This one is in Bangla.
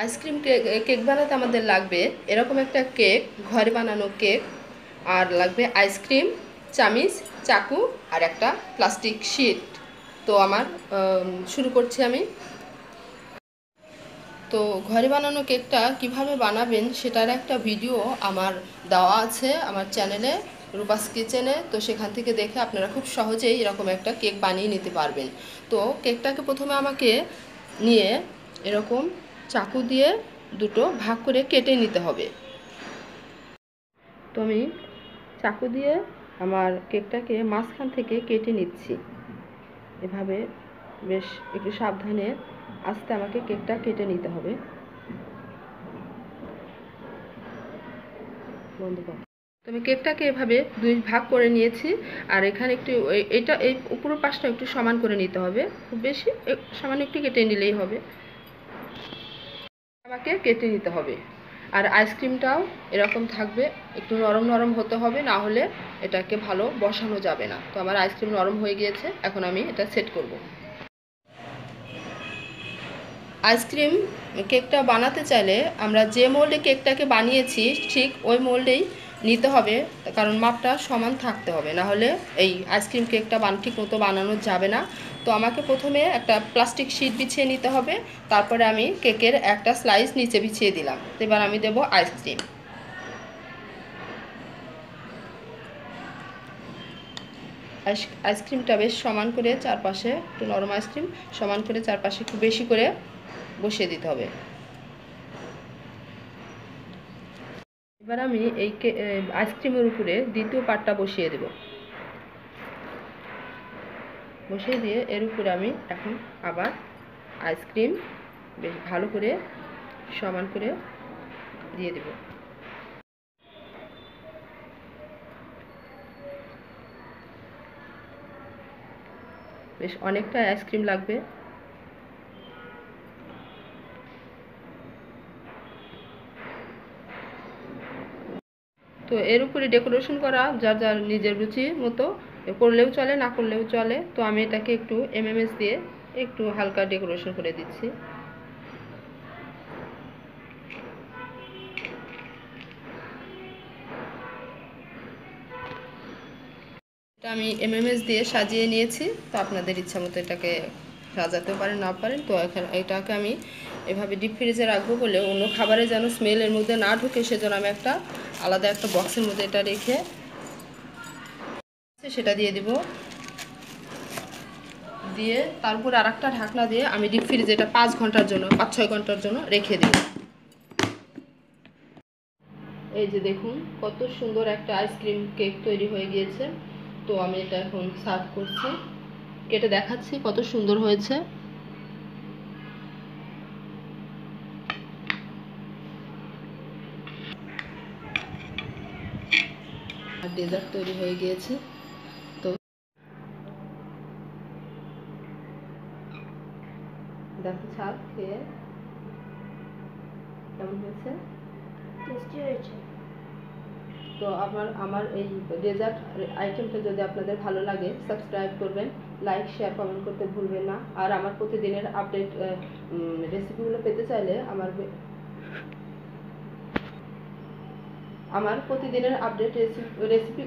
আইসক্রিম কেক কেক বানাতে আমাদের লাগবে এরকম একটা কেক ঘরে বানানো কেক আর লাগবে আইসক্রিম চামিচ, চাকু আর একটা প্লাস্টিক শিট তো আমার শুরু করছি আমি। তো ঘরে বানানো কেকটা কীভাবে বানাবেন সেটার একটা ভিডিও আমার দেওয়া আছে আমার চ্যানেলে রূপাস কিচেনে তো সেখান থেকে দেখে আপনারা খুব সহজেই এরকম একটা কেক বানিয়ে নিতে পারবেন। তো কেকটাকে প্রথমে আমাকে নিয়ে এরকম চাকু দিয়ে দুটো ভাগ করে কেটে নিতে হবে। তো আমি চাকু দিয়ে আমার কেকটাকে মাঝখান থেকে কেটে নিচ্ছি। এভাবে বেশ একটু সাবধানে আস্তে আমাকে কেকটা কেটে নিতে হবে। তো আমি কেকটাকে এভাবে দুই ভাগ করে নিয়েছি, আর এখানে একটু এটা এই উপরের পাশটা একটু সমান করে নিতে হবে। খুব বেশি সামান্য একটু কেটে নিলেই হবে। আমাকে কেটে নিতে হবে। আর আইসক্রিমটাও এরকম থাকবে, একটু নরম নরম হতে হবে, না হলে এটাকে ভালো বসানো যাবে না। তো আমার আইসক্রিম নরম হয়ে গিয়েছে, এখন আমি এটা সেট করব। আইসক্রিম কেকটা বানাতে চাইলে আমরা যে মোল্ডে কেকটাকে বানিয়েছি, ঠিক ওই মোল্ডেই নিতে হবে। কারণ মাপটা সমান থাকতে হবে, না হলে এই আইসক্রিম কেকটা বান ঠিক মতো বানানো যাবে না। তো আমাকে প্রথমে একটা প্লাস্টিক শিট বিছিয়ে নিতে হবে, তারপরে আমি কেকের একটা স্লাইস নিচে বিছিয়ে দিলাম। এবার আমি দেবো আইসক্রিম আইস- আইসক্রিমটা বেশ সমান করে চারপাশে, একটু নরম আইসক্রিম সমান করে চারপাশে একটু বেশি করে বসিয়ে দিতে হবে। এবার আমি এই আইসক্রিমের উপরে দ্বিতীয় পাটটা বসিয়ে দেব। বসিয়ে দিয়ে এর উপরে আমি এখন আবার আইসক্রিম বেশ ভালো করে সমান করে দিয়ে দেব। বেশ অনেকটা আইসক্রিম লাগবে। তো এর উপরে ডেকোরেশন করা, যার যার নিজের রুচি মতো করলেও চলে, না করলেও চলে। তো আমি এটাকে একটু এমএমএস দিয়ে একটু হালকা ডেকোরেশন করে দিচ্ছি। এটা আমি এমএমএস দিয়ে সাজিয়ে নিয়েছি। তো আপনাদের ইচ্ছা মতো এটাকে সাজাতেও পারেন না পারেন। তো এখানে এটাকে আমি এভাবে ডিপ ফ্রিজে রাখব বলে অন্য খাবারে যেন স্মেলের মধ্যে না ঢুকে, সেজন্য আমি একটা আলাদা একটা বক্সের মধ্যে এটা রেখে সেটা দিয়ে দিব। দিয়ে তারপর আর একটা ঢাকনা দিয়ে আমি ডিপ ফ্রিজে এটা পাঁচ ঘণ্টার জন্য, পাঁচ ছয় ঘণ্টার জন্য রেখে দিই এই যে দেখুন, কত সুন্দর একটা আইসক্রিম কেক তৈরি হয়ে গিয়েছে। তো আমি এটা এখন সার্ভ করছি। কেটে দেখাচ্ছি কত সুন্দর হয়েছে। আর ডেজার্ট তৈরি হয়ে গিয়েছে তো দেখো ছাদ খেয়ে কেমন হয়েছে? টেস্টি হয়েছে। তো আমার আমার এই ডেজার্ট আইটেমটা যদি আপনাদের ভালো লাগে সাবস্ক্রাইব করবেন লাইক শেয়ার কমেন্ট করতে ভুলবেন না। আর আমার প্রতিদিনের আপডেট রেসিপিগুলো পেতে চাইলে আমার আমার প্রতিদিনের আপডেট রেসিপি রেসিপি